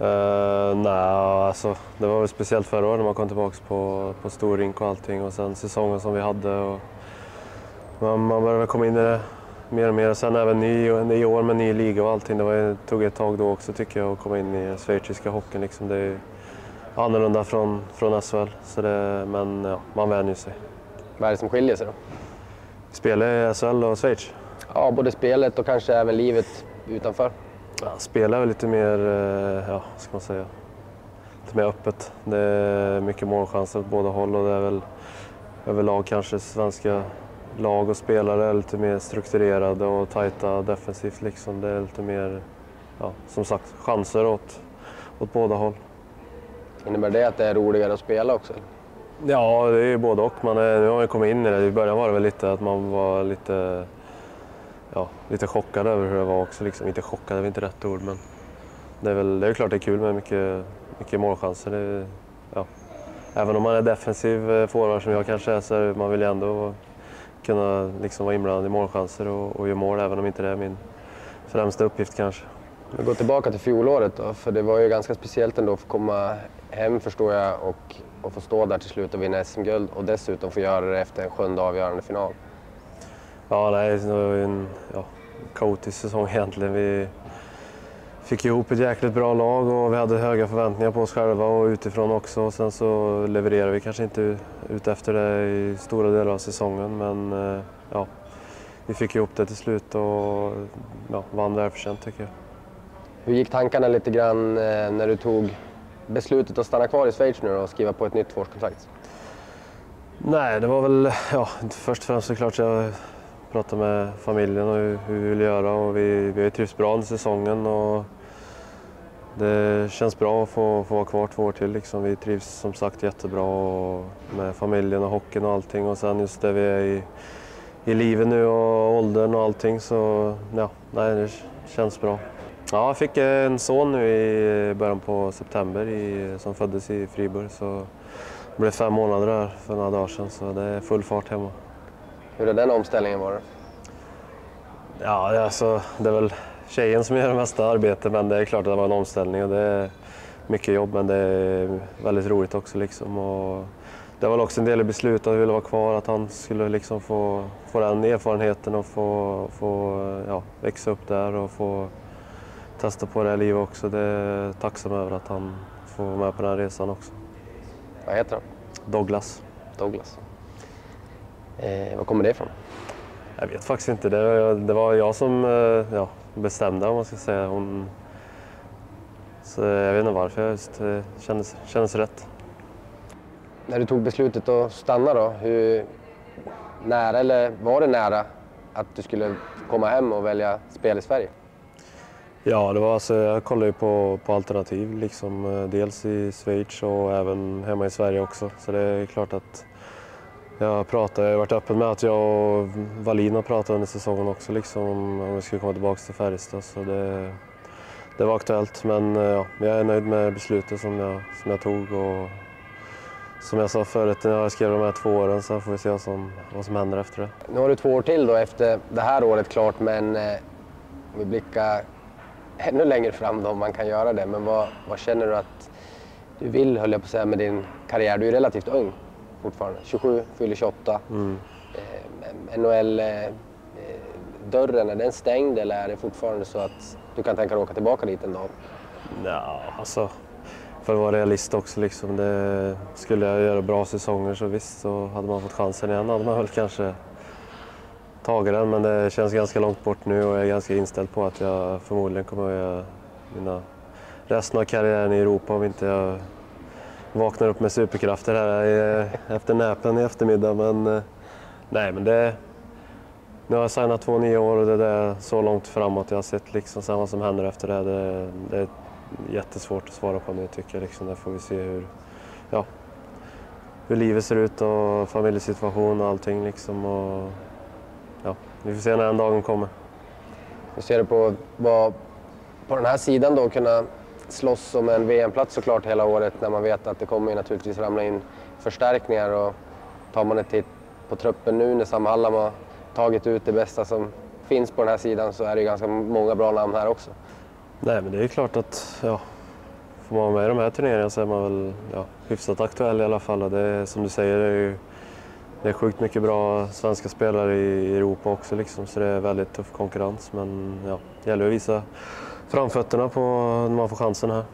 Uh, nej, alltså, det var väl speciellt förra året när man kom tillbaka på, på stor rink och allting och sen säsongen som vi hade. Och man, man började komma in i det mer och mer. Sen även ny, i år med ny liga och allting. Det var, tog ett tag då också tycker jag att komma in i schweiziska hockeyn. Liksom. Det är annorlunda från, från SHL, så det, men ja, man vänjer sig. Vad är det som skiljer sig då? Spelet i SHL och Schweiz? Ja, både spelet och kanske även livet utanför. Ja, är väl lite mer, eh, ja, ska man säga, lite mer öppet. Det är mycket målchanser åt båda håll och det är väl överlag kanske svenska lag och spelare är lite mer strukturerade och tajta defensivt. Liksom. Det är lite mer, ja, som sagt, chanser åt, åt båda håll. Innebär det att det är roligare att spela också? Ja, det är ju både och. Man är, nu har man kommit in i det. I början var det väl lite att man var lite, ja, lite chockad över hur det var också. Liksom. Inte chockad, det är inte rätt ord, men det är väl det är klart det är kul med mycket, mycket målchanser. Det, ja. Även om man är defensiv eh, forward som jag kanske är så är man vill ju ändå kunna liksom vara inblandad i målchanser och, och göra mål, även om inte det är min främsta uppgift kanske. Vi går tillbaka till fjolåret då, för det var ju ganska speciellt ändå att få komma hem förstår jag och, och få stå där till slut och vinna SM-guld och dessutom få göra det efter en sjunde avgörande final. Ja, nej, det var en ja, kaotisk säsong egentligen. Vi fick ihop ett jäkligt bra lag och vi hade höga förväntningar på oss själva och utifrån också. Och sen så levererade vi kanske inte ut efter det i stora delar av säsongen, men eh, ja, vi fick ihop det till slut och ja, vann välförtjänt tycker jag. Hur gick tankarna lite grann eh, när du tog beslutet att stanna kvar i Schweiz nu och skriva på ett nytt tvåårskontrakt? Nej, det var väl ja, först och främst såklart jag Prata med familjen och hur, hur vi vill göra och vi, vi har trivts bra under säsongen och det känns bra att få, få vara kvar två år till. Liksom. Vi trivs som sagt jättebra med familjen och hockeyn och allting och sen just det vi är i, i livet nu och åldern och allting så ja, nej, det känns bra. Ja, jag fick en son nu i början på september i, som föddes i Friburg. Så det blev fem månader här för några dagar sedan, så det är full fart hemma. Hur har den omställningen varit? Ja, alltså, det är väl tjejen som gör det mesta arbetet, men det är klart att det var en omställning och det är mycket jobb, men det är väldigt roligt också. Liksom. Och det var också en del i beslutet att vi ville vara kvar, att han skulle liksom få, få den erfarenheten och få, få ja, växa upp där och få testa på det här livet också. Det är tacksam över att han får vara med på den här resan också. Vad heter han? Douglas. Douglas. Eh, var kommer det ifrån? Jag vet faktiskt inte. Det, det var jag som eh, ja, bestämde om man ska säga. Hon, så jag vet inte varför, just, det kändes, kändes rätt. När du tog beslutet att stanna då, hur nära eller var det nära att du skulle komma hem och välja spel i Sverige? Ja, det var alltså, jag kollade ju på, på alternativ, liksom, eh, dels i Schweiz och även hemma i Sverige också. Så det är klart att jag pratar, jag har varit öppen med att jag och Wallin har pratat under säsongen också liksom, om vi skulle komma tillbaka till Färjestad. Så det, det var aktuellt, men eh, ja, jag är nöjd med beslutet som jag, som jag tog. Och, som jag sa förut, när jag skrev de här två åren så får vi se vad som, vad som händer efter det. Nu har du två år till då efter det här året klart, men eh, om vi blickar ännu längre fram då, om man kan göra det. Men vad, vad känner du att du vill, höll jag på att säga, med din karriär? Du är relativt ung fortfarande. 27, fyller 28. Mm. Eh, NHL-dörren, eh, är den stängd eller är det fortfarande så att du kan tänka dig åka tillbaka dit en dag? Ja, alltså för att vara realist också. Liksom, det, skulle jag göra bra säsonger så visst, så hade man fått chansen igen hade man väl kanske tagit den. Men det känns ganska långt bort nu och jag är ganska inställd på att jag förmodligen kommer att göra mina resten av karriären i Europa om inte jag vaknar upp med superkrafter här efter näpen i eftermiddag. Men eh, nej, men det... Nu har jag signat två nya år och det är så långt framåt jag har sett. Liksom, sen vad som händer efter det, det, det är jättesvårt att svara på nu tycker jag. Liksom, där får vi se hur, ja, hur livet ser ut och familjesituation och allting. Liksom, och, ja, vi får se när den dagen kommer. Hur ser du på vad på den här sidan då kunna slåss om en VM-plats såklart hela året när man vet att det kommer ju naturligtvis ramla in förstärkningar och tar man ett titt på truppen nu när Sam Hallam har tagit ut det bästa som finns på den här sidan så är det ganska många bra namn här också. Nej men det är klart att ja, får man vara med i de här turneringarna så är man väl ja, hyfsat aktuell i alla fall. Och det är, som du säger, det är, ju, det är sjukt mycket bra svenska spelare i Europa också liksom, så det är väldigt tuff konkurrens. Men ja, det gäller att visa framfötterna på, när man får chansen här.